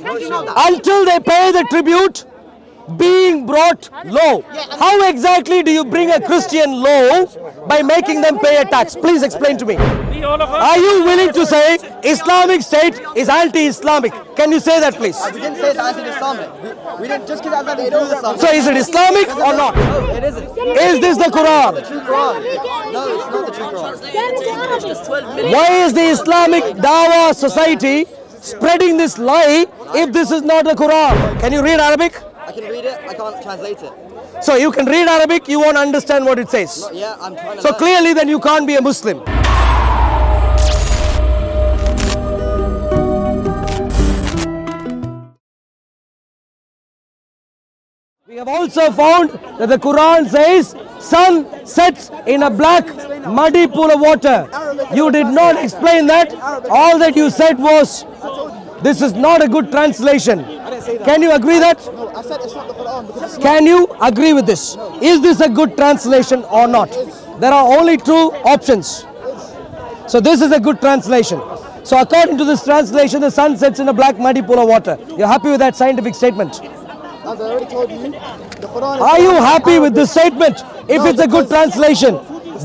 until they pay the tribute being brought low. How exactly do you bring a Christian low by making them pay a tax? Please explain to me. Are you willing to say Islamic State is anti-Islamic? Can you say that please? We didn't say it's anti-Islamic. We, we didn't just because that's anti Islam. So is it Islamic or not? No, it isn't. Is this the Quran? True Quran. No, it's not the true Quran. Why is the Islamic Dawah Society spreading this lie if this is not the Quran? Can you read Arabic? I can read it. I can't translate it. So you can read Arabic, you won't understand what it says. Yeah, I'm trying to. So learn. clearly then you can't be a Muslim. We have also found that the Quran says sun sets in a black muddy pool of water. You did not explain that. All that you said was this is not a good translation. Can you agree that? Can you agree with this? Is this a good translation or not? There are only two options. So this is a good translation. So according to this translation, the sun sets in a black muddy pool of water. You're happy with that scientific statement? As I already told you, the Quran is Are you happy with this statement? If it's a good translation,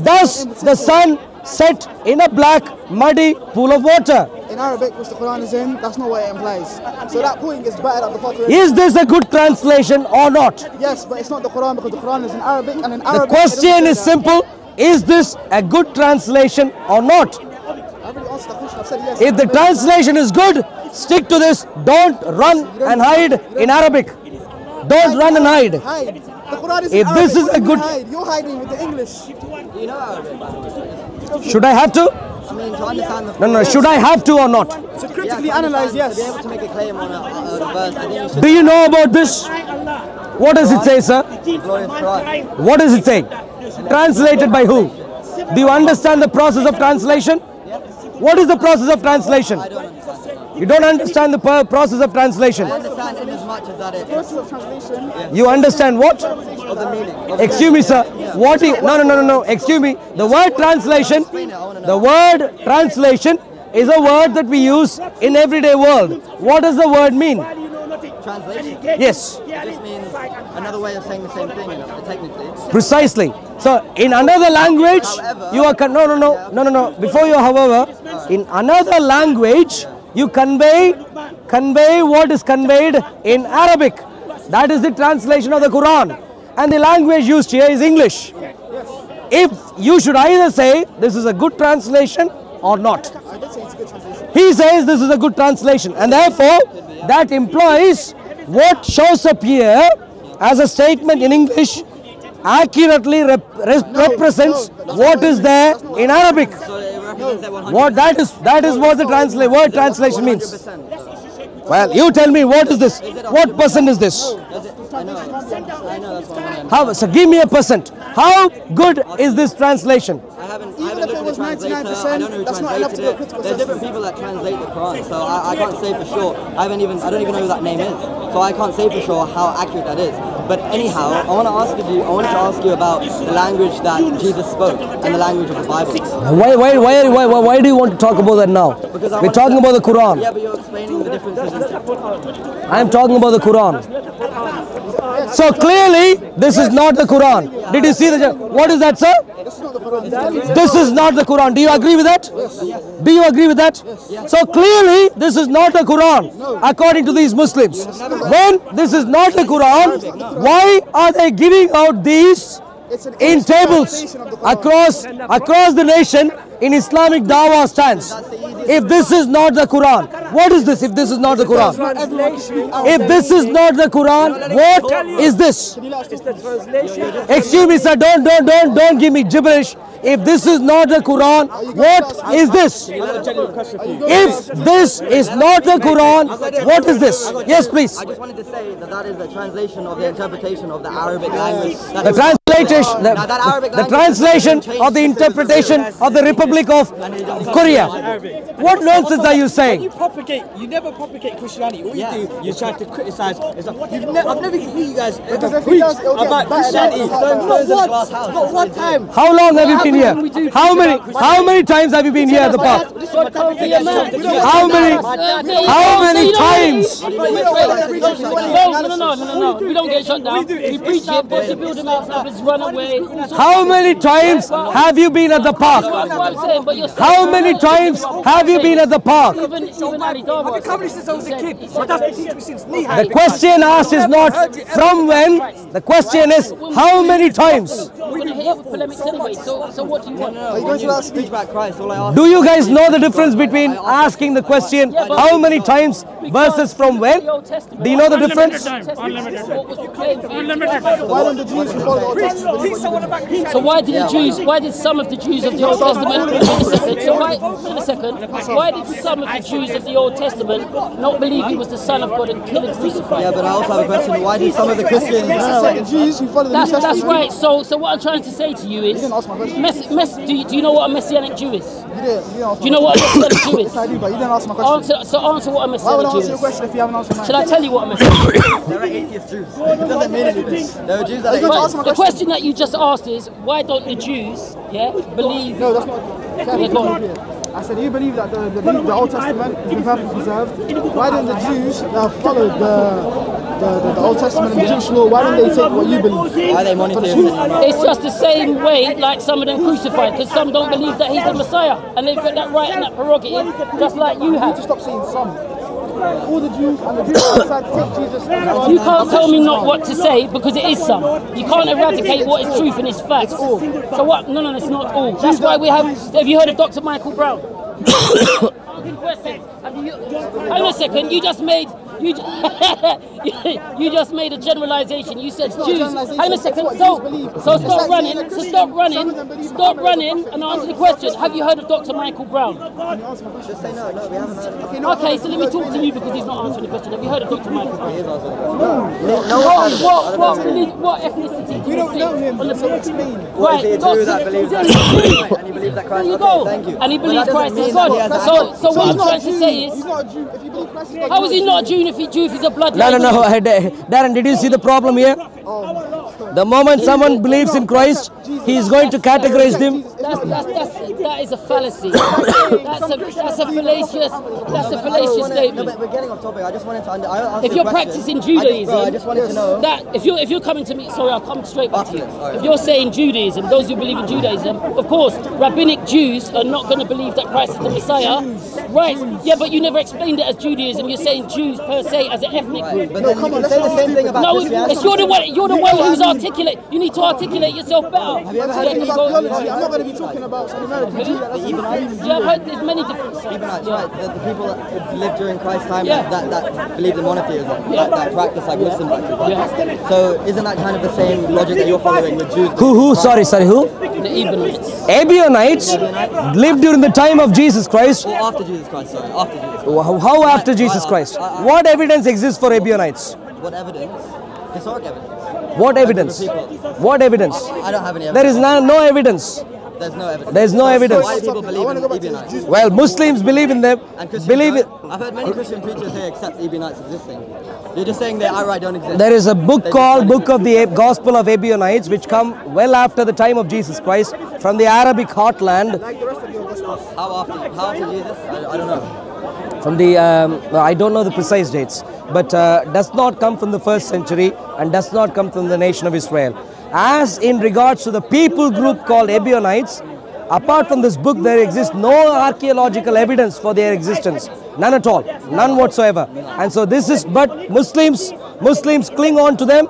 does the sun set in a black muddy pool of water? in Arabic, which the Quran is in, that's not what it implies. So that point gets battered at the popular. Is this a good translation or not? Yes, but it's not the Quran because the Quran is in Arabic and in Arabic. The question is simple. Is this a good translation or not? I already answered the question. I've said yes. If the translation is good, stick to this. Don't run and hide in Arabic. Don't run and hide. Hide. The Quran is If in this is a good- Hide? You're hiding with the English. You know Should I have to? I mean, to understand the. No, no. Should I have to or not? To critically analyze, yes. To be yes. able to make a claim on a, a, a verse, I think you. Do you know about this? What does it say, sir? Glorious Quran. What does it say? Translated by who? Do you understand the process of translation? What is the process of translation? I don't understand. You don't understand the process of translation. I understand in as much as that it Process of. You understand what? of the meaning. Of Excuse me, sir. What? i- no, no, no, no, no. Excuse me. The word translation. The word translation is a word that we use in everyday world. What does the word mean? translation. Yes, It just means another way of saying the same thing, you know, technically. precisely. So in another language, you are con- no, no, no, no, no, no. Before you, however, in another language, you convey convey what is conveyed in Arabic. That is the translation of the Quran, and the language used here is English. If you should either say this is a good translation or not. He says this is a good translation, and therefore that implies what shows up here as a statement in English accurately rep- rep- represents what is there in Arabic. So it represents that 100%. What that is that is what the transla- word translation means. Well, you tell me what is this? What percent is this? Does it, I know, I know that's what How, so give me a percent. How good is this translation? I haven't, I Even haven't if it was at the translator, 99%, I don't know who that's not enough to translated do a it. critical There's different people that translate the Quran, so I, I can't say for sure. I haven't even, I don't even know who that name is. So I can't say for sure how accurate that is. But anyhow, I want to ask you, I wanted to ask you about the language that Jesus spoke and the language of the Bible. Why, why, why, why, why, why do you want to talk about that now? Because I We're talking about the Quran. Yeah, but you're explaining the differences. I am talking about the Quran. So clearly, this is not the Quran. Did you see the? What is that, sir? This is not the Quran. Do you agree with that? Do you agree with that? So clearly, this is not the Quran, according to these Muslims. When this is not the Quran, why are they giving out these in tables across across the nation in Islamic Dawah stands? If this is not the Quran, what is this? If this is not the Quran, Not everyone can speak if this is not the Quran, what is this? Can you let us talk? Excuse me, sir. Don't, don't, don't, don't give me gibberish. If this is not the Quran, what is this? If this is not the Quran, what is this? Yes, please. I just wanted to say that that is a translation of the interpretation of the Arabic language. The is- translation the, Now that Arabic the translation has been of the interpretation of the Republic of Korea. What nonsense are you When saying? you propagate, you never propagate Christianity. All Yeah. you do, you try to criticize. It's like, you've ne- I've never heard you guys ever preach does, about Christianity. Not Don't close the once, not one time. How long have you been here? when we do How many? How many times have you been here at the park? This is my type of thing. Yeah, man. How many? How many times? No, no, no, no, no, no. We don't get shut down. We preach it, bust the building up, let's run away. How many times have you been at the park? That's what I'm saying, but you're How many times have you been at the park? Even, even Ali Dawah I've been coming since I was a kid. My dad's been teaching me since knee The question asked is not from when. The question is how many times. We're going to hit with polemics anyway, so, so what do you want? Are you going to that Speak speech? about Christ. All I ask Do you guys know the difference between asking the question how many times versus from when? The Old Testament. Do you know the difference? Unlimited time. What was proclaimed for you. Why don't the Jews who follow the Old Testament? Teach someone about Christianity. So why did the Jews, why did some of the Jews of the Old Testament, wait a second, so why, wait a second, why did some of the Jews of the Old Testament not believe he was the Son of God and kill him crucified? Yeah, but I also have a question. Why do some of the Christians? No, no, like Jews who follow the That's, New that's right. So, so what I'm trying to say to you is, didn't ask my question. mess, mess, do, you, do you know what a messianic Jew is? You didn't, you didn't Do you know what a messianic Jew Yes, I is? do, but you didn't answer my question. Answer, so answer what a Why would messianic I Jew answer your is. question if you haven't answered mine? Should I tell you what a messianic Jew is? There are atheist Jews. It doesn't mean anything. There are Jews that Are you are going to atheists. answer my The question? Question that you just asked is, why don't the Jews, yeah, believe? No, that's not. Yeah, go on. I said, you believe that the, the, the Old Testament has been perfectly preserved. Why didn't the Jews uh, that have followed the, the, the, the Old Testament and the Jewish law, why don't they take what you believe? Why are they monotheists? It's just the same way like some of them crucified, because some don't believe that he's the Messiah, and they've got that right and that prerogative, just like you have. You have. to stop saying some. All the Jews and the Jews decide to take Jesus. You can't tell me not what to say because it is some. You can't eradicate what is truth and is fact. So what? No, no, it's not all. That's why we have. Have you heard of Dr. Michael Brown? Hang on a second. You just made. You, ju- you just made a generalization. You said not a Jews. generalization, Hang on a it's second. what So, so stop running. So stop running. of them believe Stop running and answer the question. Have you heard of Dr. Michael Brown? Just say no. No, we haven't heard. of it. Okay, so let me talk to you because he's not answering the question. Have you heard of Dr. Michael Brown? He is answering the question. No, what, what, what, relig- what ethnicity do We you don't know him, on the so explain. What is he a Jew that believes that? He's a Jew. and he believes that There Christ. you okay, go. thank you. And he believes that Christ is mean that he has God. So, so what I'm trying to say is, He's not a Jew. If you believe Christ is God, how is he not a Jew if, he, if he's a blood No, no, no. Darren, did you see the problem here? Oh. The moment someone believes in Christ, he is going to categorize them. That's, that's, that's, that is a fallacy. That's a, that's a fallacious, that's a fallacious No, but statement. we're getting off topic. I just wanted to. Under, I asked If you a you're question. practicing I just, bro, Judaism, I just wanted to know. that if you're if you're coming to me, sorry, I'll come straight back to you. After this, alright. If you're saying Judaism, those who believe in Judaism, of course, rabbinic Jews are not going to believe that Christ is the Messiah, right? Yeah, but you never explained it as Judaism. You're saying Jews per se as an ethnic group. But then you come on, can let's say the same thing stupid. about No, Christianity. it's you're the one. You're the one who's articulate. You need to articulate yourself better. Have you ever heard that about theology. I'm not going to be talking about some American Jew that doesn't Yeah, I've heard there's many different. Ebionites, Yeah. right? The, the people that lived during Christ's time Yeah. that, that believed in monotheism, Yeah. that, that practice like Muslims like to practice. Yeah. So isn't that kind of the same logic that you're following with Jews? Who, who, sorry, sorry, who? The Ebionites. Ebionites lived during the time of Jesus Christ. Or after Jesus Christ, sorry, after Jesus Christ. How how after Jesus Christ? What evidence exists for Ebionites? What evidence? Historic evidence. What evidence? What evidence? I don't have any evidence. is no, no evidence. There's no evidence. There's no evidence. Why do people believe in go back to Ebionites? this. Well, Muslims believe in them. And Believe it. I've heard many Christian preachers here accept Ebionites existing. You're just saying they outright don't exist. There is a book They called Book of the Gospel of Ebionites, which come well after the time of Jesus Christ from the Arabic heartland. like the rest of your gospels. How after? How after Jesus? I, I don't know. From the um, I don't know the precise dates, but uh, does not come from the first century and does not come from the nation of Israel. As in regards to the people group called Ebionites, apart from this book, there exists no archaeological evidence for their existence. None at all, none whatsoever. And so this is, but Muslims, Muslims cling on to them.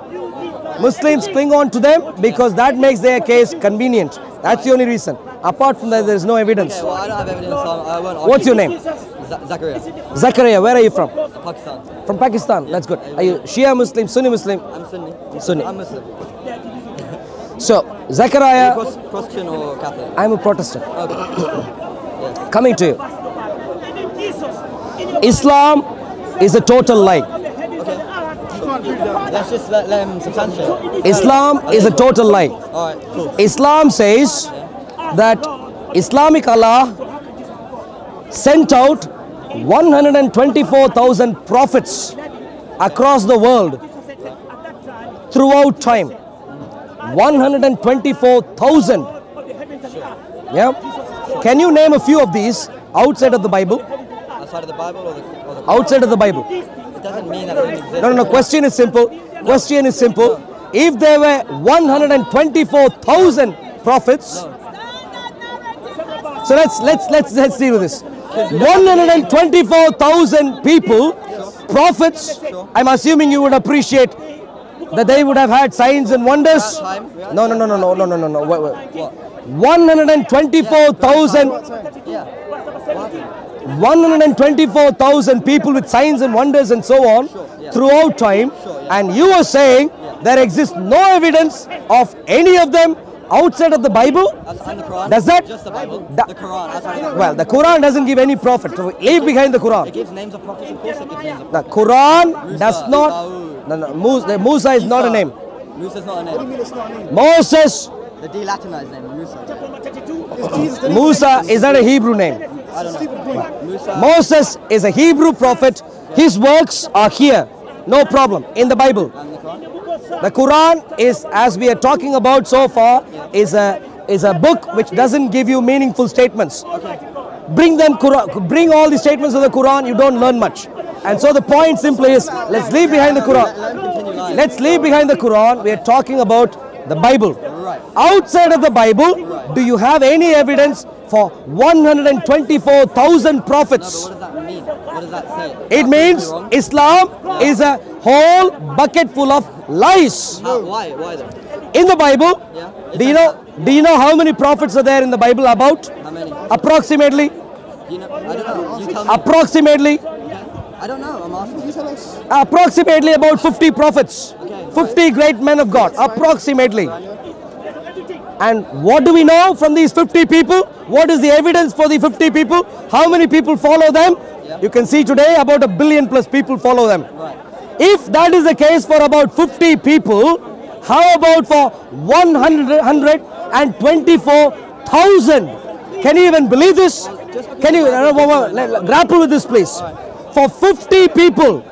Muslims cling on to them because that makes their case convenient. That's the only reason. Apart from that, there is no evidence. Okay, well, I don't have evidence, so I won't. What's your name? Z- Zachariah, Zakaria, where are you from? Pakistan. From Pakistan. That's good. Are you Shia Muslim, Sunni Muslim? I'm Sunni. Sunni. I'm Muslim. So, cross Christian or Catholic? I'm a Protestant. Okay. Coming to you. Islam is a total lie. Let's just let, let him substantiate. Islam is a total lie. All right, cool. Islam says that Islamic Allah sent out 124,000 prophets across the world throughout time. 124,000. Yeah. Can you name a few of these outside of the Bible? Outside of the Bible or the, or the Outside of the Bible. It doesn't mean that it. No, no, no. Question is simple. Question is simple. If there were 124,000 prophets, so let's let's let's let's deal with this. 124,000 people, prophets. I'm assuming you would appreciate that they would have had signs and wonders. No, no, no, no, no, no, no, no, no. Wait, wait. 124,000 Yeah. What happened? 124,000 people with signs and wonders and so on throughout time, and you are saying there exists no evidence of any of them outside of the Bible. That's and the Quran. Does that- Just the Bible. Da- the Quran. Outside of the Well, the Quran doesn't give any prophet. So leave behind the It Quran. gives names of prophets. Of course, it gives names of The Quran does not. Dawood. No, no. Musa, Musa is not a Isa. name. Musa's not a name. Moses, The de-Latinized name, Musa. Is Jesus Musa is not a Hebrew name. I don't know. Musa. Moses is a Hebrew prophet. His works are here. No problem in the Bible. The Quran. Is, as we are talking about so far, is a is a book which doesn't give you meaningful statements. Bring them Quran, bring all the statements of the Quran, you don't learn much. And so the point simply is, let's leave behind the Quran. him continue lying. Let's leave behind the Quran. We are talking about the Bible. Outside of the Bible, do you have any evidence for 124,000 prophets? what does that mean? What does that say? It means proves you're wrong? Islam is a whole bucket full of lies. How, why? Why though? In the Bible, Yeah. do you know do you know how many prophets are there in the Bible about? How many? Approximately, you know? I don't know. You tell me. approximately, I don't know. I'm asking. You tell us. approximately about 50 prophets. okay. 50 great men of God, approximately. And what do we know from these 50 people? What is the evidence for the 50 people? How many people follow them? You can see today about a billion plus people follow them. Right. If that is the case for about 50 people, how about for 124,000? Can you even believe this? Can you uh, grapple with this, please? For 50 people,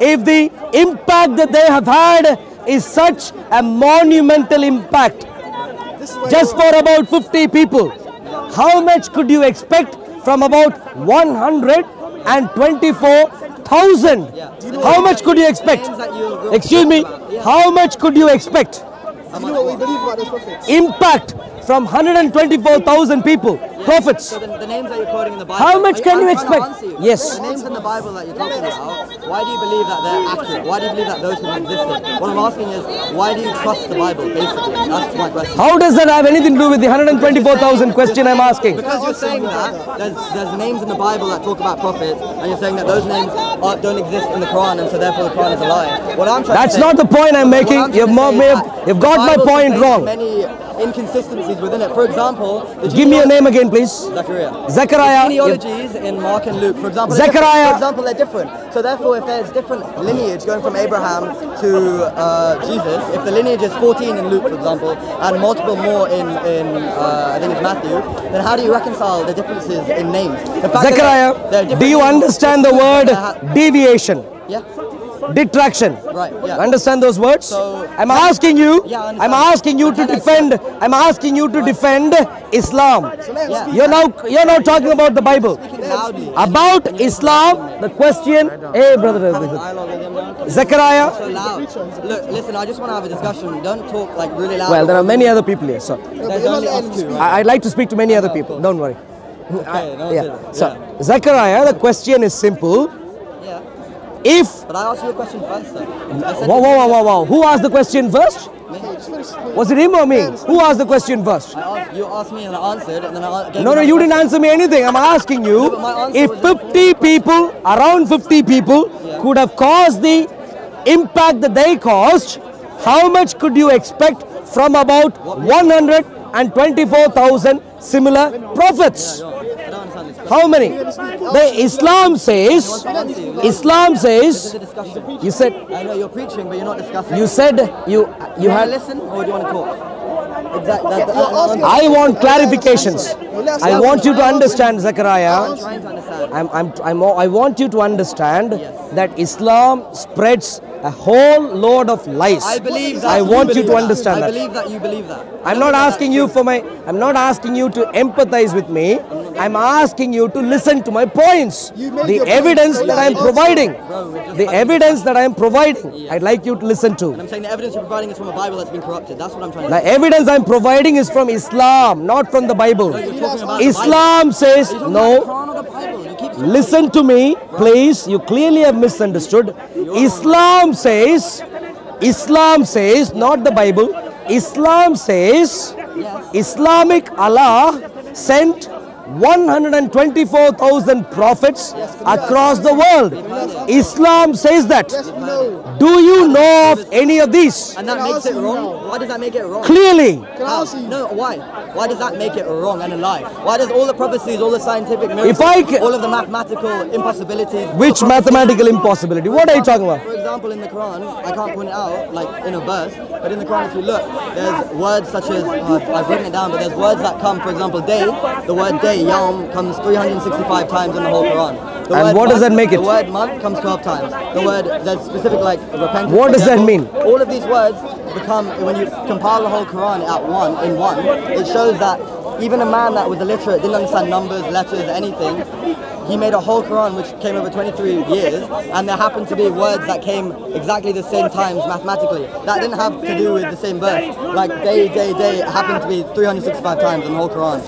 if the impact that they have had is such a monumental impact, just for about 50 people, how much could you expect from about thousand. Yeah. You know how much could you expect? Excuse me. Yeah. How much could you expect? You know Impact from 124,000 people, prophets. So the, the names that you're quoting in the Bible. How much can you expect? you. Yes. The names in the Bible that you're talking about. Why do you believe that they're accurate? Why do you believe that those people existed? What I'm asking is, why do you trust the Bible? Basically, that's my question. How does that have anything to do with the 124,000 question I'm asking? Because you're saying that there's, there's names in the Bible that talk about prophets, and you're saying that those names are, don't exist in the Quran, and so therefore the Quran is a lie. What I'm trying That's not the point I'm making. I'm You've, to mo- say may is have- you've got my point wrong. Inconsistencies within it. For example, Give me your name again, please. Zechariah. Zechariah. Genealogies in Mark and Luke, for example, Zechariah. For example, they're different. So therefore, if there's different lineage going from Abraham to uh, Jesus, if the lineage is 14 in Luke, for example, and multiple more in in uh, I think it's Matthew, then how do you reconcile the differences in names? The fact that Zechariah, do you understand the word deviation, Yeah. Detraction? Right, yeah. Understand those words? So- I'm asking you. Yeah, I'm asking you to defend. I'm asking you to defend Islam. Yeah. You're now you're now talking about the Bible. About Islam, the question. Hey, brother, Dialogue with them now. Zechariah. So. Look, listen. I just want to have a discussion. Don't talk like really loud. Well, there are many other people here, so There's only two, right? I- I'd like to speak to many other people. Don't worry. Okay, no, Yeah. So, Zechariah, the question is simple. Yeah. If But I asked you a question first, though. I said Whoa, whoa, whoa, whoa, whoa. Who asked the question first? Was it him or me? Who asked the question first? Asked, you asked me and I answered, and then I No, no, you didn't answer me anything. I'm asking you answer if 50 people, around 50 people, could have caused the impact that they caused, how much could you expect from about 124,000 similar prophets? I don't understand this question. How many? The Islam says, Islam says, is a discussion. you said, I know you're preaching, but you're not discussing. you said you, you you want had, listen or do you want to talk? Exactly. That, that, You're I want clarifications. I want you to understand, Zechariah. I'm trying to understand. I'm, I'm, I'm, want you to understand that Islam spreads a whole load of lies. I believe that. I want you to that. understand I that. believe that you believe that. I'm not asking you for my, I'm not asking you to empathize with me. I'm asking you to listen to my points. The evidence that I'm providing. Bro, we're just The evidence that I'm providing, I'd like you to listen to. And. I'm saying the evidence you're providing is from a Bible that's been corrupted. That's what I'm trying to The evidence I'm providing is from Islam, not from the Bible. Islam says, Bible. Are you talking no, about the Quran or the Bible? You keep Listen to me, please. You clearly have misunderstood. Islam says, Islam says, not the Bible. Islam says, Islamic Allah sent 124,000 prophets across the world. Islam says that. Yes, we know. Do you know of any of these? And that makes it wrong. Why does that make it wrong? Clearly. Can I ask you? No, why? Why does that make it wrong and a lie? Why does all the prophecies, all the scientific miracles, all of the mathematical impossibilities, Which mathematical impossibility? What are you talking about? For example, in the Quran, I can't point it out like in a verse, but in the Quran, if you look, there's words such as uh, I've written it down, but there's words that come. For example, day. The word day, yom, comes 365 times in the whole Quran. The And what does month- that make it? The word month comes 12 times. The word there's specific like repentance. What does that mean? All of these words become when you compile the whole Quran at one in one. It shows that even a man that was illiterate didn't understand numbers, letters, anything. He made a whole Quran which came over 23 years, and there happened to be words that came exactly the same times mathematically. That didn't have to do with the same verse. Like day, day, day happened to be 365 times in the whole Quran.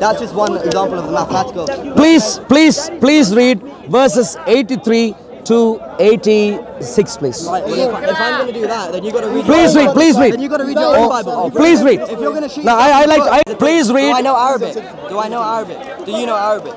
That's just one example of the mathematical. Please, please, please read verses 83 to 86, please. Right, well, if, if I'm going to do that, then you've got to read. Please your read, please read. Then you've got to read your Oh, own Bible. oh, please read. If you're going to shoot, No, I- I like- I- please read. Do I know Arabic? Do I know Arabic? Do you know Arabic?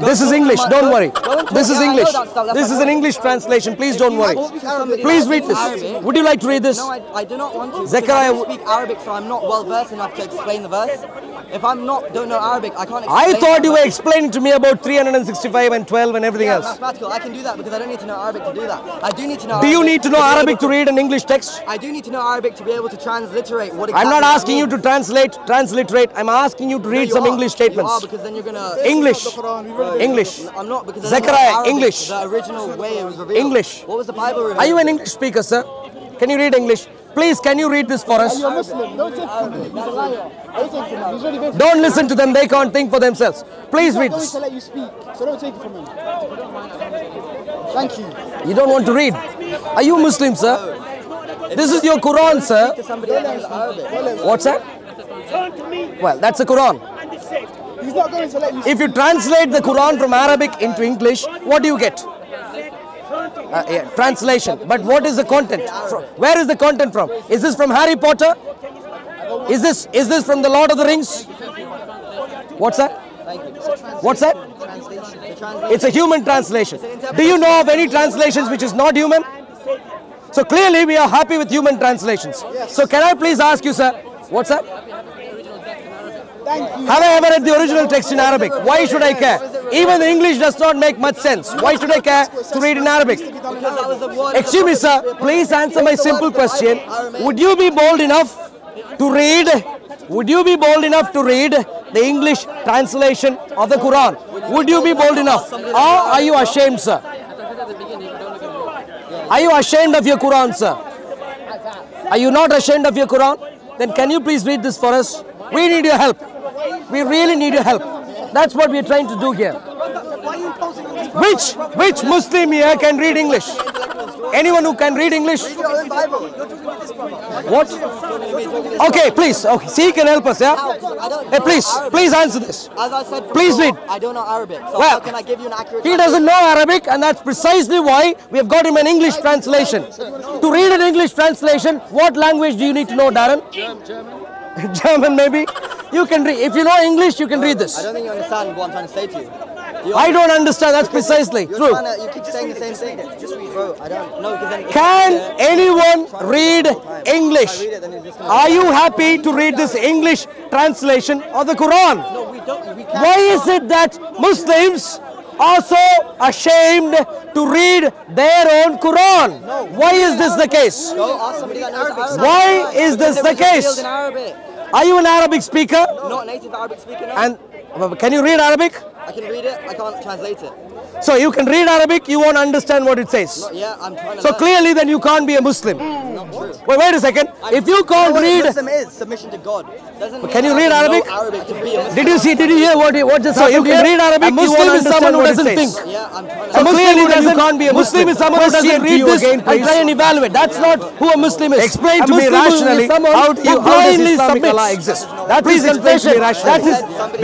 This is English, don't worry. go and talk- This is yeah, I know English. that stuff, that's This is an English translation. Please don't worry. If you speak to somebody Please read this. Would you like to read this? No, I, do not want to. Zechariah, I speak Arabic, so I'm not well versed enough to explain the verse. If I'm not, don't know Arabic, I can't. I thought you were explaining to me about 365 and 12 and everything Yeah, else. mathematical. I can do that because I don't need to know Arabic to do that. I do need to know. Do you need to know Arabic to read an English text? I do need to know Arabic to be able to transliterate what exactly I'm not asking you to translate, transliterate. I'm asking you to read some. English statements. because then you're gonna. English. The Quran, we've already- English. I'm not because I don't know Zechariah, English. The original way it was revealed. English. What was the Bible revealed? Are you an English speaker, sir? Can you read English? Please, can you read this for us? You're Muslim. Don't take it from him. He's a liar. Don't take it from him. He's already been. Don't listen to them, they can't think for themselves. Please He's not read going this. to let you speak, so don't take it from him. Thank you. You don't want to read. Are you Muslim, sir? This is your Quran, sir. to somebody that knows Arabic. What's that? Well, that's the Quran. He's not going to let you. If you translate the Quran from Arabic into English, what do you get? Uh, yeah, translation. But what is the content? Where is the content from? Is this from Harry Potter? Is this is this from the Lord of the Rings? What's that? What's that? It's a human translation. Do you know of any translations which is not human? So clearly we are happy with human translations. So can I please ask you, sir, what's that? Have I ever read the original text in Arabic? Why should I care? Even the English does not make much sense. Why should I care to read in Arabic? Excuse me, sir. Please answer my simple question. Would you be bold enough to read? Would you be bold enough to read the English translation of the Quran? Would you be bold enough? Or are you ashamed, sir? Are you ashamed of your Quran, sir? Are you not ashamed of your Quran? Then can you please read this for us? We need your help. We really need your help. That's what we're trying to do here. Which which Muslim here can read English? Anyone who can read English? Your own Bible. What? Okay, please. Okay, see, he can help us, yeah? Hey, please, please answer this. As I said, Please read. I don't know Arabic, so Well, how can I give you an accurate? He doesn't know Arabic, and that's precisely why we have got him an English translation. To read an English translation, what language do you need to know, Darren? German. German, maybe. You can read. If you know English, you can read this. I don't think you understand what I'm trying to say to you. You I don't understand. That's precisely true. to, you keep saying the same thing. Just read, bro. I don't know. Can anyone read English? Read it, Are you happy to read this English translation of the Quran? No, we don't. We can't Why is it that Muslims are so ashamed to read their own Quran? No, Why is this the case? Go ask somebody that Arabic. Why is this the case? Revealed in Arabic. Are you an Arabic speaker? Not a native Arabic speaker. No. And can you read Arabic? I can read it. I can't translate it. So you can read Arabic, you won't understand what it says. Not yet. I'm trying to. So learn. clearly then you can't be a Muslim. Not true. Wait, wait a second. If you You know can't what a read, Muslim is submission to God. Doesn't Can you read Arabic? Arabic to be a Muslim. did you see? Did you hear what what just So you happened can here? read Arabic, A you Muslim won't is someone who understand doesn't what it think. says. Yeah, I'm trying A to. Muslim clearly doesn't, doesn't- can't be a Muslim. Muslim is someone who doesn't to read this again, and try and evaluate. That's not who a Muslim is. Explain to me Muslim will be rationally how do you- how does Islamic. Allah exist? That Please is explain to me rationally. That is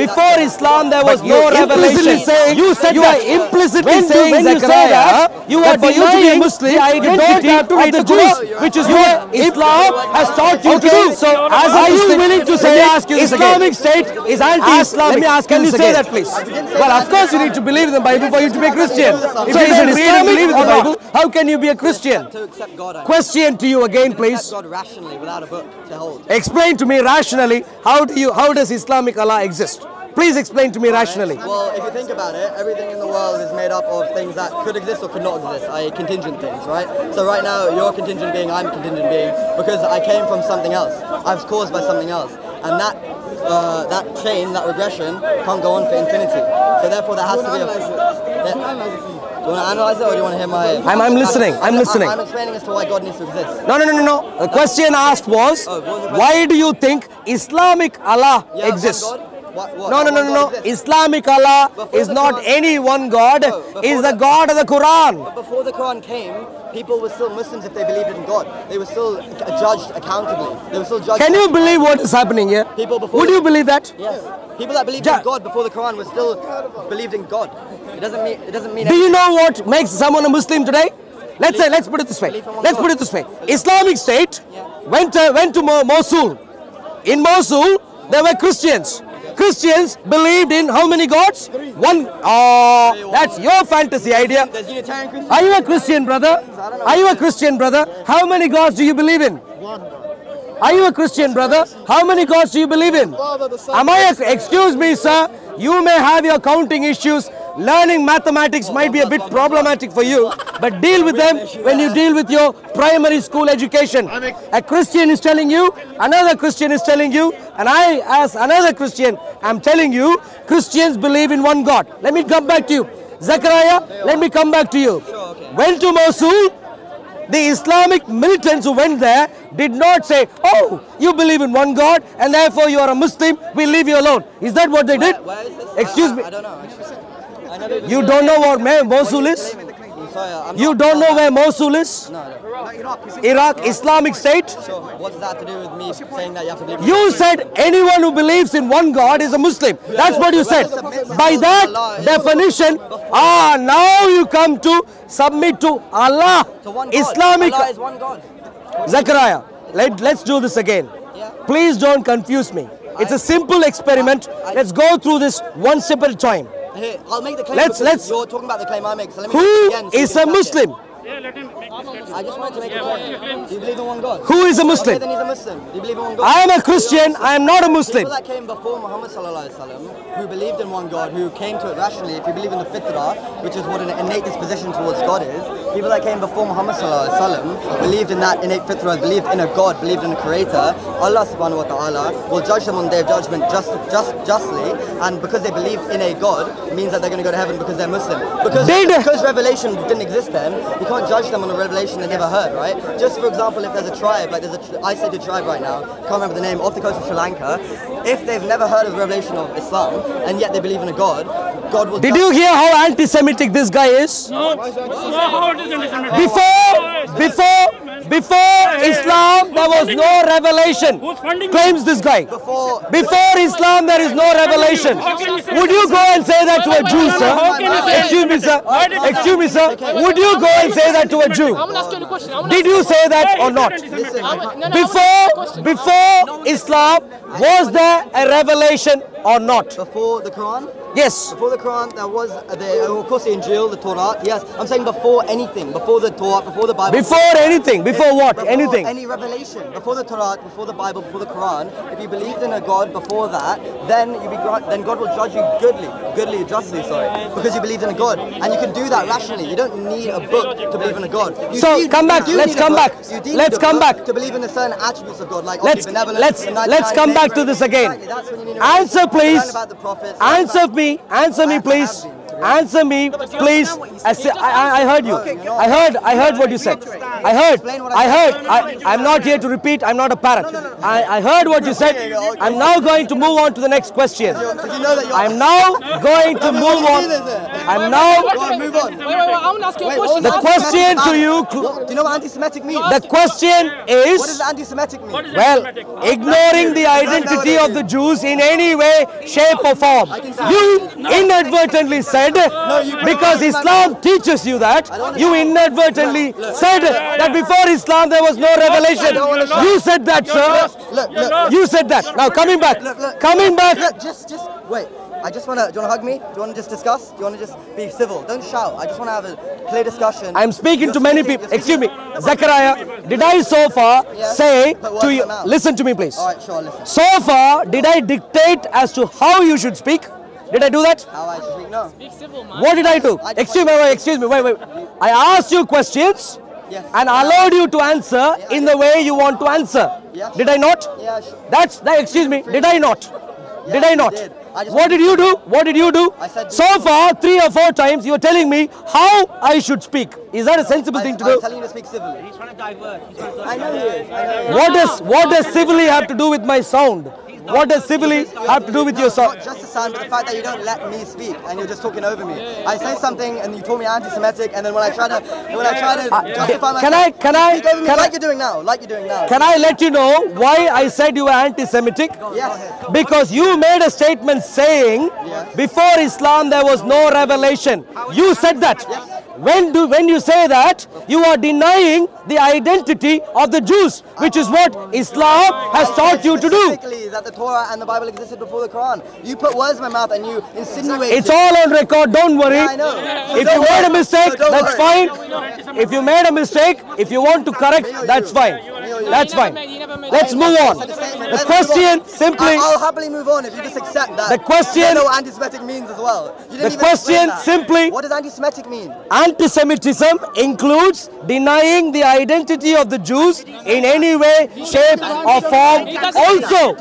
before Islam there was no revelation. you said you that are implicitly when you- saying, when you say Zechariah, that you are that for you to be a Muslim, the you don't identity have to read of the the Jews, Quran. which is You what are- Islam has taught you to do. so as a are you willing to say me ask you this Islamic again. State is anti-Islamic? Let me ask you Can you this say again. that, please? Well, of course you need to believe in the Bible for you to be a Christian. If So you is don't it read and Islamic believe in the? Bible, how can you be a Christian? To accept God. I Question to you again, please. God rationally without a book to hold. Explain to me rationally how do you how does Islamic Allah exist? Please explain to me rationally. Well, if you think about it, everything in the world is made up of things that could exist or could not exist, i.e. contingent things, right? So right now, you're a contingent being, I'm a contingent being, because I came from something else. I was caused by something else. And that uh, that chain, that regression, can't go on for infinity. So therefore, there has to be a... Yeah. Do you want to analyze it or do you want to hear my... I'm- I'm listening, I'm listening. I'm explaining as to why God needs to exist. No, no, no, no, no. The question asked was, Oh, was why do you think Islamic Allah Yeah, one exists? God? What, what, No, no, no, no, no. Islamic Allah Before is not Quran- any one God. No, Is the the- God of the Quran. But before the Quran came, people were still Muslims if they believed in God. They were still judged accountably. They were still judged. Can you believe what is happening here? People before Would the- you believe that? Yes. People that believed Ja- in God before the Quran were still believed in God. It doesn't mean. It doesn't mean. Do you know what makes someone a Muslim today? Let's say, let's put it this way. Let's put it this way. Islamic State went to, went to Mosul. In Mosul, there were Christians. Christians believed in how many gods? One. Oh, that's your fantasy idea. There's Unitarian Christians. Are you a Christian, brother? Are you a Christian, brother? How many gods do you believe in? Are you a Christian, brother? How many gods do you believe in? Am I a, excuse me, sir? You may have your counting issues. Learning mathematics might be a bit problematic for you, but deal with them when you deal with your primary school education. A Christian is telling you, another Christian is telling you, and I, as another Christian, am telling you, Christians believe in one God. Let me come back to you. Zechariah, let me come back to you. Went to Mosul, the Islamic militants who went there did not say, Oh, you believe in one God and therefore you are a Muslim, we'll leave you alone. Is that what they did? Where is this? Excuse I, me. You don't know what Mosul is? You don't know where Mosul is? Iraq, Islamic State? Sure. What does that to do with me saying that you have to believe? You said anyone who believes in one God is a Muslim. That's what you said. By that definition, ah, now you come to submit to Allah. Islamic Allah is one God. Zechariah, let, let's do this again. Please don't confuse me. It's a simple experiment. Let's go through this one a time. Here, I'll make the claim. Let's- let's- You're talking about the claim I make. So let me Who again so is a Muslim? it. Muslim? I just wanted to make a claim. Do you believe in one God? Who is a Okay, Muslim? then he's a Muslim. Do you believe in one God? I am a Christian. I am not a Muslim. People that came before Muhammad sallallahu alaihi wasallam, who believed in one God, who came to it rationally, if you believe in the fitrah, which is what an innate disposition towards God is, people that came before Muhammad sallallahu alaihi wasallam believed in that innate fitrah, believed in a God, believed in a creator. Allah subhanahu wa taala will judge them on the day of judgment just, just, justly, and because they believe in a God means that they're going to go to heaven because they're Muslim. Because because revelation didn't exist then, you can't judge them on a revelation they never heard, right? Just for example, if there's a tribe, like there's a tr- Islander tribe right now, can't remember the name, off the coast of Sri Lanka, if they've never heard of the revelation of Islam and yet they believe in a God, God will Did judge you hear how anti-Semitic this guy is? No. Before, before, before Islam, there was no revelation. Claims this guy. Before- Before Islam, there is no revelation. Would you go and say that to a Jew, sir? Excuse me, sir. Excuse me, sir. Would you go and say that to a Jew? I'm gonna ask you a question. Did you say that or not? Listen, I'm, no, no, I'm Before, gonna ask you a question. before Islam, was there a revelation or not? before the Quran, Yes. Before the Quran, there was uh, the, of course the Injil, the Torah. Yes, I'm saying before anything, before the Torah, before the Bible. Before anything, before what? Before Anything. Any revelation, before the Torah, before the Bible, before the Quran. If you believed in a God before that, then you be then God will judge you goodly, goodly, justly, sorry, because you believed in a God, and you can do that rationally. You don't need a book to believe in a God. You So, do- come back, let's come back. Let's come back. to believe in the certain attributes of God, like Let's benevolence. let's let's come back to this again. Exactly, that's when you need a Answer, please. About the prophets, Answer me. Answer me, please. Have been, to be honest. Answer me, please. I, say- I, I- I heard you. I heard. I heard what you said. I heard. I heard. I, I'm not here to repeat. I'm not a parrot. I, I heard what you said. I'm now going to move on to the next question. Because you know that you're. I'm now going to move on. I'm now. Go on, move on. I want to ask you a question. The question to you. Do you know what anti-Semitic means? The question is. What does is. anti-Semitic mean? Well, ignoring the identity of the Jews in any way, shape, or form. You inadvertently said, because Islam teaches you that, you inadvertently said that before Islam there was no revelation. You said that, sir. Look, look, You said that. Now coming back, look, look. coming back. Just, just wait. I just wanna. Do you wanna hug me? Do you wanna just discuss? Do you wanna just be civil? Don't shout. I just wanna have a clear discussion. I'm speaking You're to many speaking- people. Excuse me, speaking- Zechariah. Did I so far Yes. say to you? Listen to me, please. All right, sure. Listen. So far, did I dictate as to how you should speak? Did I do that? How I should speak? No. What did I do? I Excuse me, wait, excuse me, wait, wait. I asked you questions Yes. and allowed you to answer in the way you want to answer. Yes. Did I not? Yeah, sure. That's that. Excuse me. Did I not? Did I not? did. I What did you do? What did you do? I said- so far, three or four times, you're telling me how I should speak. Is that a sensible I, thing to do? I'm telling you to speak civilly. He's trying to divert. I know he is. I know he is. What does what does civilly have to do with my sound? What does civilly have to do with your sound? Not just the sound, but the fact that you don't let me speak and you're just talking over me. I say something and you call me anti-Semitic, and then when I try to when I try to Uh, justify myself, can I- can I- speak over me can I- like you're doing now, like you're doing now. Can I let you know why I said you were anti-Semitic? Yes. Because you made a statement saying before Islam there was no revelation. You said that. When do when you say that, you are denying the identity of the Jews, which is what Islam has taught you to do. Specifically, that the Torah and the Bible existed before the Quran. You put words in my mouth and you insinuate. It's all on record, don't worry. Yeah, I know. So If don't you made a mistake, So that's worry. fine. If you made a mistake, if you want to correct, that's fine. That's fine. Let's move on. The question simply I, will happily move on if you just accept that. The question- You know what anti-Semitic means as well. You didn't The even question explain that. simply- What does anti-Semitic mean? Anti-Semitism includes denying the identity of the Jews in any way, shape or form. Also,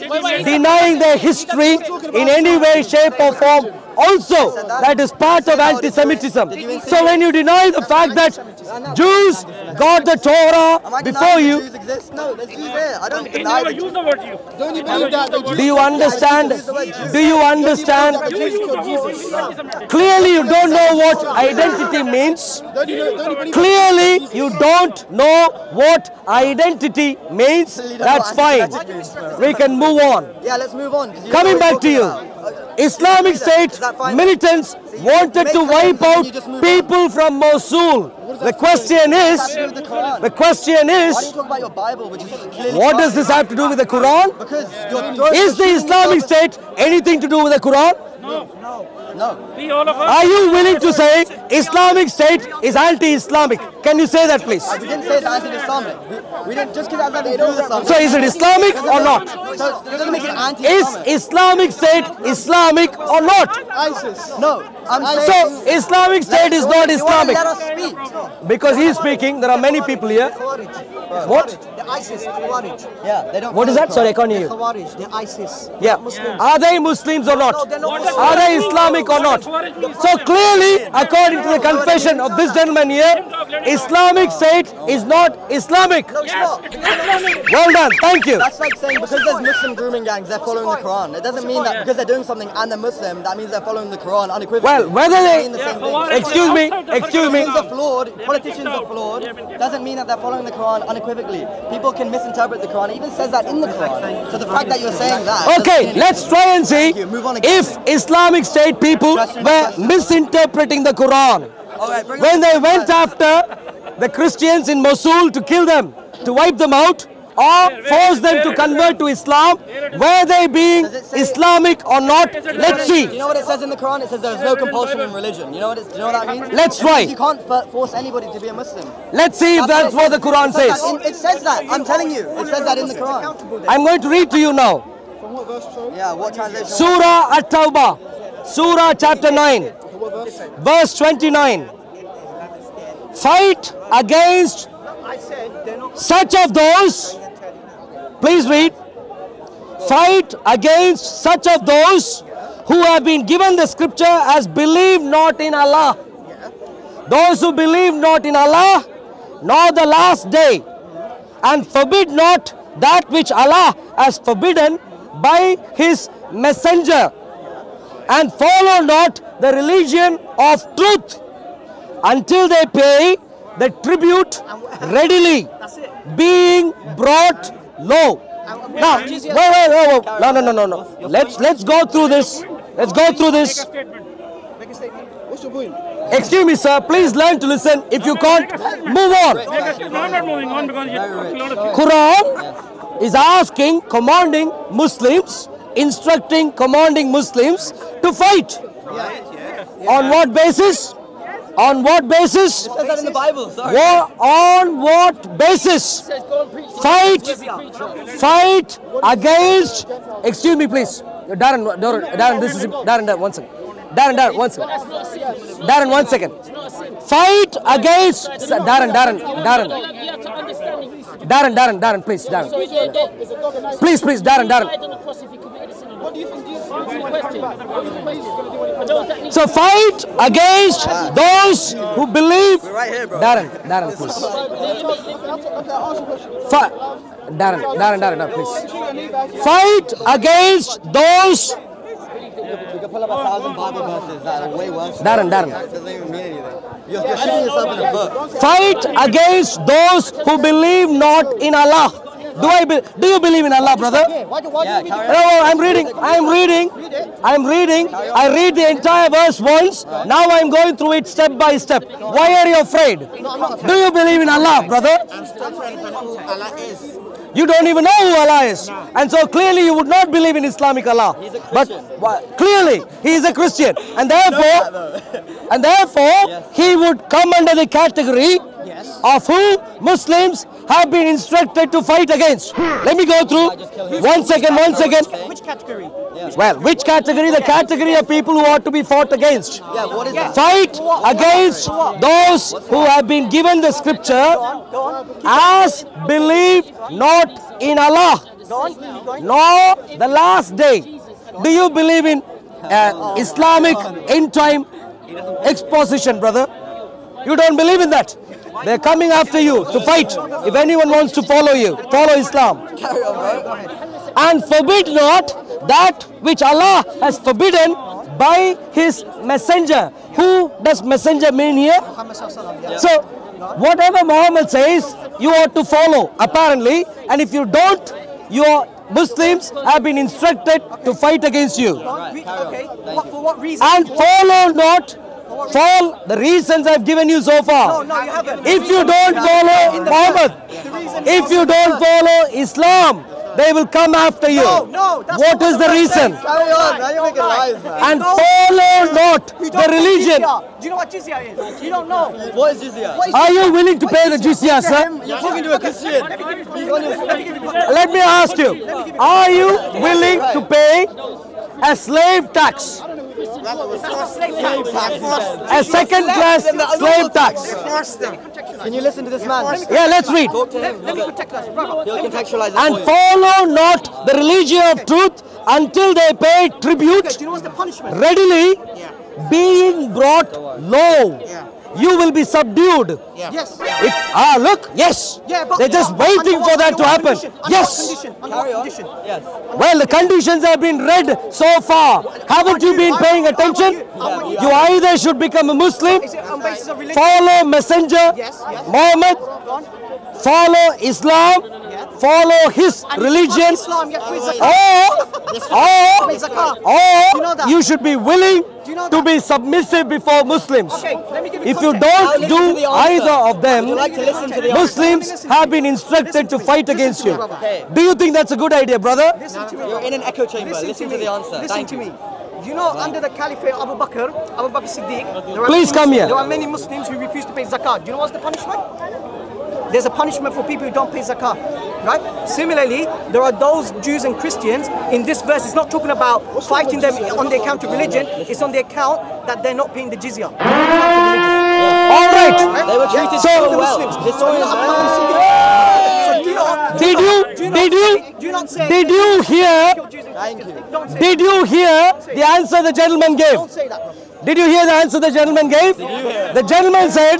denying their history in any way, shape or form. Also, that is part of anti-Semitism. So when you deny the fact that Jews got the Torah before you, No, there's Jews. I don't He the word you. Don't you believe that do you understand? Do you understand? You use the word Clearly, you don't know what identity means. Don't you, know- don't you believe Clearly, you don't know what identity means. That's fine. We can move on. Yeah, let's move on. 'cause you Coming back to you're you, talking about. Islamic State militants wanted to wipe out people from Mosul. The question is, the question Why do you is, talk about your Bible, which is clearly what does this have to do with the Quran? Because you're throwing Is the Islamic State anything to do with the Quran? No. No. Be all of us. Are you willing to say Islamic State is anti-Islamic? Can you say that, please? We didn't say it's anti-Islamic. We, we didn't just because it has nothing do with Islam. So is it Islamic or not? So it doesn't make it Is anti-Islamic. Is Islamic State Islamic or not? ISIS? No, I'm So. Islamic State is not You wanna Islamic. Let us speak. Because he's speaking, there are many people here. What? The ISIS, the Khawarij. Yeah, they don't. What is that? Sorry, I can't hear you. Khawarij, the ISIS. Yeah. Are they Muslims or not? Are they Islamic or not? So clearly, according to the confession of this gentleman here, Islamic State is not Islamic. No, it's not. Well done. Thank you. That's like saying because there's Muslim grooming gangs, they're following the Quran. It doesn't mean that because they're doing something and they're Muslim, that means they're following the Quran unequivocally. Well, whether they- the same. Excuse me. Excuse me. Politicians are flawed. Politicians are flawed. Doesn't mean that they're following the Quran unequivocally. People can misinterpret the Quran. It even says that in the Quran. So the fact that you're saying that. Okay, let's try and see Thank you. Move on again. if Islamic State people were misinterpreting the Quran. All right, bring When they went after the Christians in Mosul to kill them, to wipe them out, or force them to convert to Islam, were they being Does it say- Islamic or not? Let's see. you know what it says in the Quran? It says there's no compulsion in religion. You know what? It, do you know what that means? Let's try. You can't force anybody to be a Muslim. Let's see if that's what the Quran It says says. in- It says that. I'm telling you. It says that in the Quran. I'm going to read to you now. From what verse. Yeah. What translation? Surah At-Tawbah, Surah chapter 9, verse? verse 29. Fight against such of those, please read. Fight against such of those who have been given the scripture as believe not in Allah. Those who believe not in Allah, nor the last day, and forbid not that which Allah has forbidden by His messenger, and follow not the religion of truth until they pay the tribute readily, being brought low. Now, wait, wait, wait, wait, no, no, no, no, no. Let's let's go through this. Let's go through this. What's your point? Excuse me, sir. Please learn to listen. If you can't, move on. I'm not moving on because you took a lot of Quran is asking, commanding Muslims, instructing, commanding Muslims to fight. On what basis? On what basis? It says that in the Bible. Sorry. Wa- on what basis? Says go and preach. Fight, fight against. Excuse me, please. Darren, Darren, Darren, this is Darren. Darren, one second. Darren, Darren, one second. That's not a sin. Darren, one second. It's not a sin. Fight against. Darren, Darren, Darren, You have to understand the. Darren, Darren, Darren, please, Darren. Please, please, Darren, Darren. What do you think? Answer the question. Answer the question. Those that need So fight against those who believe. Right here, bro. Darren, Darren, please. Fi- Darren, Darren, Darren, Darren, please. Fight against those. We could pull up a thousand Bible verses that are way worse. Darren, Darren. That doesn't even mean anything. You're, you're shooting yourself in the foot. Fight against those who believe not in Allah. Do I? Be, do you believe in Allah, brother? Why do, why Yeah, do you carry No, no, I'm reading. I'm reading. I'm reading. I read the entire verse once. Now I'm going through it step by step. Why are you afraid? Do you believe in Allah, brother? You don't even know who Allah is. And so clearly you would not believe in Islamic Allah. But clearly he is a Christian. And therefore, and therefore he would come under the category of who Muslims have been instructed to fight against. Let me go through. One second, one second. Which category? Well, which category? The category of people who ought to be fought against. Yeah, what is that? Fight against those who have been given the scripture as believe not in Allah, nor the last day. Do you believe in uh, Islamic end time exposition, brother? You don't believe in that. They're coming after you to fight. If anyone wants to follow you, follow Islam. And forbid not that which Allah has forbidden by His messenger. Who does messenger mean here? So, whatever Muhammad says, you ought to follow, apparently. And if you don't, your Muslims have been instructed to fight against you. Okay. For what reason? And follow not for the reasons I've given you so far. no, you haven't. If you don't follow Muhammad, if you don't follow Islam, they will come after you. No, no, that's What not is what the the reason? Carry on, now you're making lies, man. And follow not the religion. jizya. Do you know what jizya is? You don't know. What is jizya? What is Are you willing to pay the jizya, sir? You're talking to a Christian. He's on his Let me ask you, are you willing to pay a slave tax? A second class slave tax? Can you listen to this man? Yeah, let's read. Talk to him. He'll, He'll contextualize it And follow not the religion of truth until they pay tribute Do you know what's the punishment? readily, being brought low. You will be subdued. Yes. It, ah, look, yes. Yeah, but They're just but waiting for that to happen. condition? Yes. What condition? Carry what on. condition? Yes. Well, the conditions have been read so far. Haven't you been paying attention? You either should become a Muslim, Is it on basis of religion? follow Messenger Yes, yes. Muhammad, Go on. Follow Islam, follow his religion, Islam, yet or, or, you know or you should be willing you know to be submissive before Muslims. Okay, let me give If you don't listen to do either of them, like to listen Muslims have been instructed to fight against you. Okay. Do you think that's a good idea, brother? Listen to me. You're in an echo chamber. Listen, Listen, to, to, the answer. Listen Thank to you. me. You know, under the Caliphate of Abu Bakr, Abu Bakr Siddiq, there are Please many come Muslims- here. There are many Muslims who refuse to pay zakat. Do you know what's the punishment? There's a punishment for people who don't pay zakat, right? Similarly, there are those Jews and Christians in this verse. It's not talking about fighting them on the account of religion. It's on the account that they're not paying the jizya. They're on the account of religion. All right. They were treated So- so, well. Muslims. So Historians Abu know. Bakr Siddiq- So do not- Did you, not- do not did you, do not say did you hear, Jews and Thank Christians. you. Don't say did you hear the answer the gentleman gave? Don't say that, bro. Did you hear the answer the gentleman gave? The gentleman said,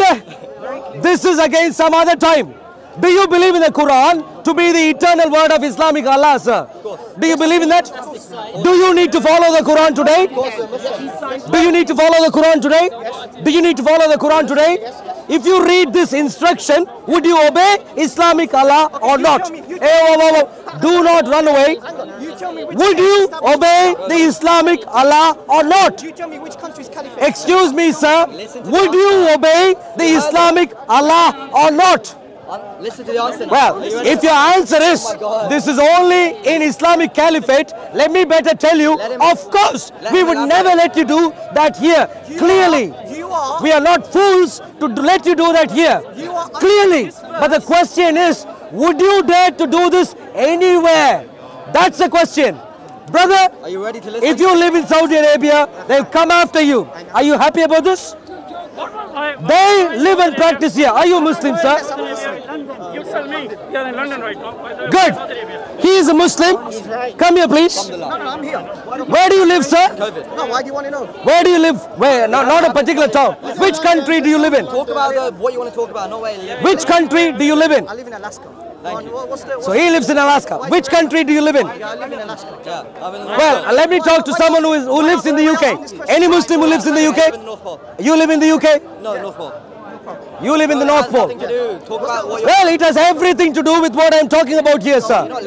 this is against some other time. Do you believe in the Quran to be the eternal word of Islamic Allah, sir? Do you believe in that? Do you need to follow the Quran today? Do you need to follow the Quran today? Do you need to follow the Quran today? If you read this instruction, would you obey Islamic Allah or not? me, Hey, eh, whoa, whoa, whoa. Do not run away. You tell me which Would you obey the Islamic Allah or not? You tell me which country's caliphate. Excuse me, sir. Would you obey the Islamic Allah or not? Listen to the answer. Well, if your answer is Oh this is only in Islamic Caliphate, let me better tell you, of course, let we would never let you do that here. You Clearly, are- are- we are not fools to let you do that here. Clearly, but the question is, would you dare to do this anywhere? That's the question. Brother, Are you ready to listen? if you live in Saudi Arabia, they'll come after you. Are you happy about this? They live and practice here. Are you Muslim, sir? London. You tell me. You are in London right now. by the way, Good. He is a Muslim. Come here, please. No, no, I'm here. Where do you live, sir? No, why do you want to know? Where do you live? Where? No, not a particular town. Which country do you live in? Talk about the, what you want to talk about, not where you live. Which country do you live in? I live in Alaska. Go on, what- What's the, what's So he lives in Alaska. Which country do you live in? Yeah, I live in Alaska. Yeah, I'm in the Well, uh, let me talk to someone who, is, who lives in the UK. Any Muslim who lives in the I live in UK? the North Pole. You live in the UK? No, North Pole. You live in the It North Pole. nothing to do. Talk about what you're Well, it has everything to do with what I'm talking about here, sir. not.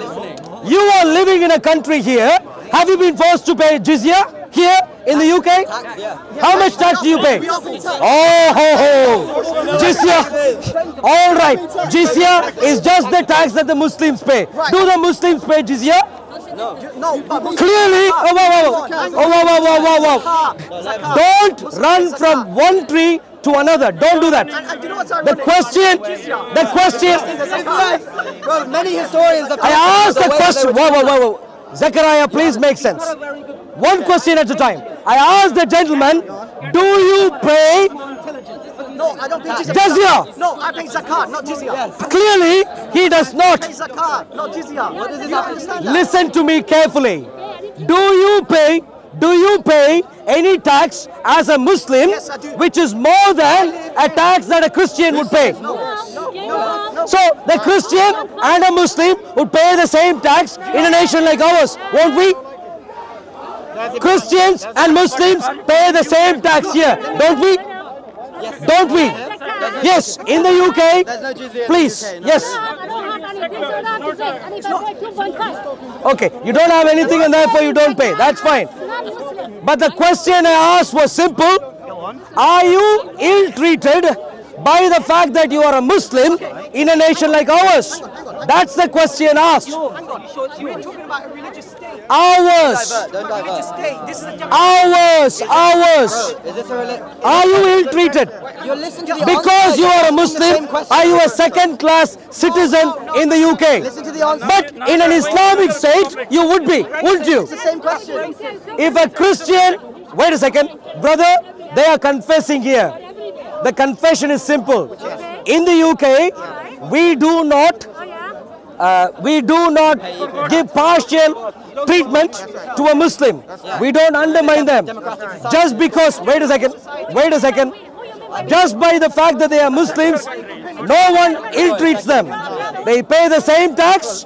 You are living in a country here. Have you been forced to pay jizya here in the UK? Tax, yeah. How much tax do you pay? Oh, ho, ho. Jizya. All right. Jizya is just the tax that the Muslims pay. Do the Muslims pay jizya? No, but Clearly. Oh, wow, wow, wow. Oh, wow, wow, wow, wow, wow. Don't run from one tree to another. Don't do that. And do you know what's The question, the question, Well, many historians have I asked about the question. they Whoa, were whoa, whoa, whoa. Zechariah, please make sense. One question at a time. I asked the gentleman, do you pay No, I don't pay jizya. Jizya. No, I pay zakat, not jizya. Clearly, he does I not. pay zakat, not jizya. What does this understand that? Listen to me carefully. Do you pay, do you pay any tax as a Muslim Yes, I which is more than a tax that a Christian would pay? So the Christian and a Muslim would pay the same tax in a nation like ours, won't we? Christians and Muslims pay the same tax here, don't we? Don't we? Yes, in the UK. Please, yes. I don't have anything, so I don't have to pay. And if I pay 2.5, Okay, you don't have anything and therefore you don't pay. That's fine. But the question I asked was simple. Are you ill-treated by the fact that you are a Muslim in a nation like ours? That's the question asked. Hang on. We're talking about a religious state. Ours. Don't Religious divert. state. This is a democracy. Ours. Ours. Is this a reli- Are you ill-treated? You're listening to the Because you you're a Muslim, are you a second-class citizen in the UK? Listen to the answer. But in an Islamic state, you would be, wouldn't you? It's the same question. If a Christian, wait a second, brother, they are confessing here. The confession is simple. In the UK, we do not, uh, we do not give partial treatment to a Muslim. We don't undermine them. Just because, wait a second, wait a second. Just by the fact that they are Muslims, no one ill-treats them. They pay the same tax,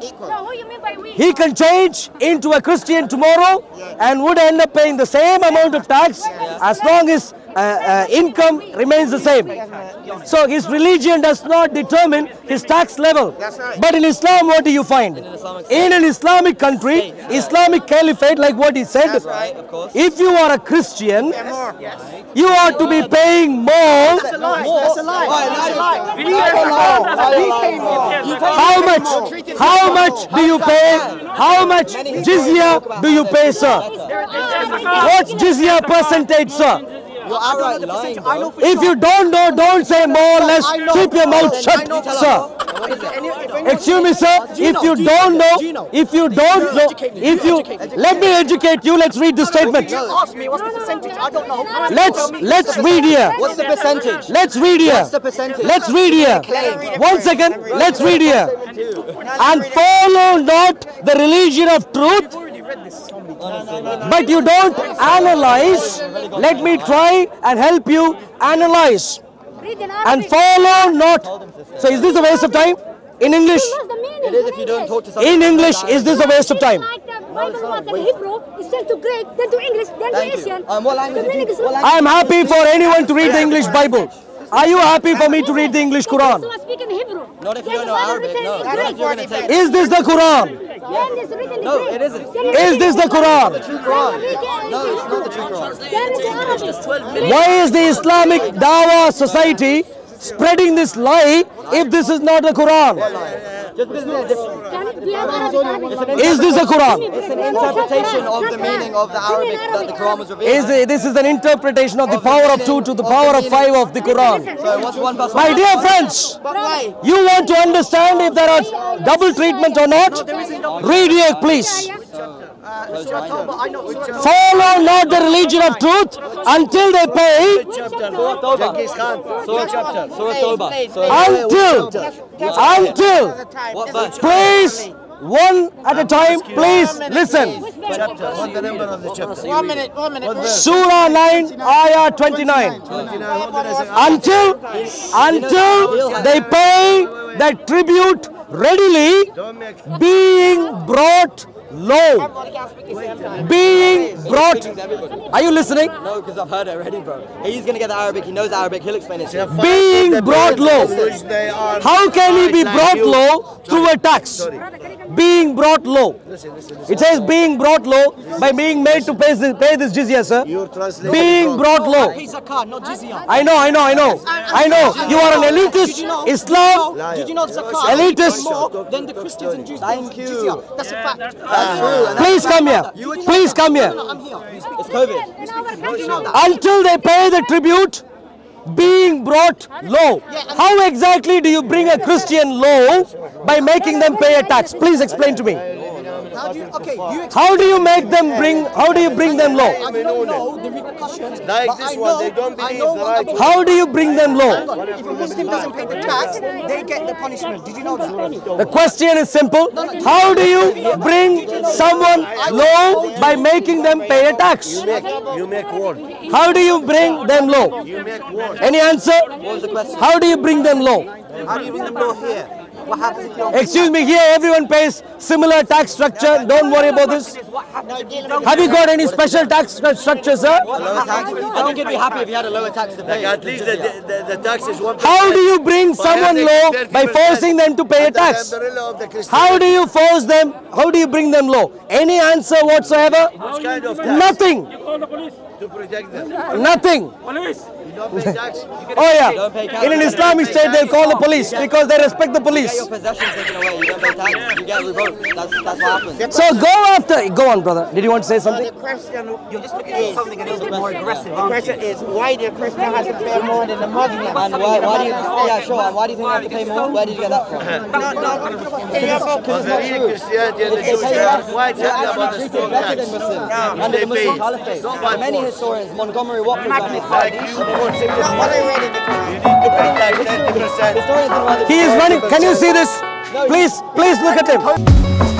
he can change into a Christian tomorrow and would end up paying the same amount of tax as long as uh, uh, income remains the same. So his religion does not determine his tax level. But in Islam, what do you find? In an Islamic country, Islamic caliphate, like what he said, right, of course. if you are a Christian, you are to be paying more. That's a lie. That's a lie. That's a lie. How much? How much do you pay? How much jizya do you pay, sir? What's jizya percentage, sir? You're outright lying, I know for If you don't know, don't say more or less. Know. Keep your mouth shut, I know for sir. What is it? Excuse me, sir. If you don't know, if you don't know, if You you educate me. let me educate you. Let's read the statement. Ask me what's the percentage. I don't know. Let's let's read here. What's the percentage? Let's read here. What's the percentage? Let's read here. One second. Let's read here. And follow not the religion of truth, but you don't analyze. Let me try and help you analyze and follow not. So is this a waste of time? In English? What's the meaning? It is if you don't talk to someone. In English, is this a waste of time? Bible was Hebrew, to Greek, then to English, then to Asian. Um, what language The you- what language- I am happy for anyone to read the English Bible. Are you happy for me to read the English Quran? So I speak in Hebrew. Not if you don't the know Arabic, no. Not if you're going to take Is this the Quran? Then it's written in No, it isn't. Is this the Quran? true Quran. No, it's not the true Quran. Then it's Arabic. Why is the Islamic Dawah Society spreading this lie if this is not the Quran? Just because they're different. Then we have Arabic, Arabic. Is this the Quran? It's an interpretation of the meaning of the Arabic that the Quran was revealed. Is it- this is an interpretation of the power of two to the power of five of the Quran. So what's one plus My dear friends, you want to understand if there are double treatment or not? Read here, please. Follow not the religion of truth until they pay. Surah Tawbah. Surah chapter. Surah until until. Please one at a time please listen. One minute, one minute. surah 9 ayah 29 until until they pay the tribute readily being brought low being brought are you listening No, because I've heard it already, bro. He's gonna get the Arabic. He knows Arabic. He'll explain it to you. being brought low how can he be brought low through a tax being brought low it says being brought low by being made to pay this, pay this jizya sir being brought low Pay zakat, not jizya. I know, I know, I know. I know. You are an elitist. Islam. Did you know zakat Elitist. is more than the Christians and Jews? Thank you. Jizya. That's a fact. That's true. Please come here. Please come here. I'm here. It's COVID. In. Until they pay the tribute, being brought low. How exactly do you bring a Christian low by making them pay a tax? Please explain to me. How do you, okay, you How do you make them bring? How do you bring them low? I don't know the repercussions, Like but this I one, know, they don't I believe know the right How do you bring them low? If a Muslim doesn't pay the tax, they get the punishment. Did you know that? The question is simple. How do you bring someone low by making them pay a tax? You make war. How do you bring them low? You make war. Any answer? What was the question? How do you bring them low? How do you bring them low here? What happens if you don't Excuse me, here everyone pays similar tax structure. Don't worry about this. Have you got any special tax structure, sir? Lower tax? I think he'd be happy if you had a lower tax to pay. At least the, the, the tax is one. How do you bring someone low by forcing them to pay a tax? How do you force them? How do you bring them low? Any answer whatsoever? What kind of tax? Nothing. Call the police. To protect them. Nothing. Police. You oh, don't pay tax. Oh yeah. In an Islamic state, they'll call the police because they respect the police. your possessions taken away. You don't pay tax. You get revoked. That's, that's what happens. So go after. Go on, brother. Did you want to say uh, something? The question You're just looking at something a little bit more aggressive, the question is why the Christian has to pay more than the Muslim? And why, why do you, yeah, sure, and why do you think you have to pay more? Where did you get that from? Because the real Christianity and the Jews they are quite happy about the strong better than Muslims If under the. Muslim Caliphate. Not Many historians, Montgomery Watt, for example, Like you want to You need to pay tax 30%. historians don't know why the- He is running. Can you see this? Please, please look at him.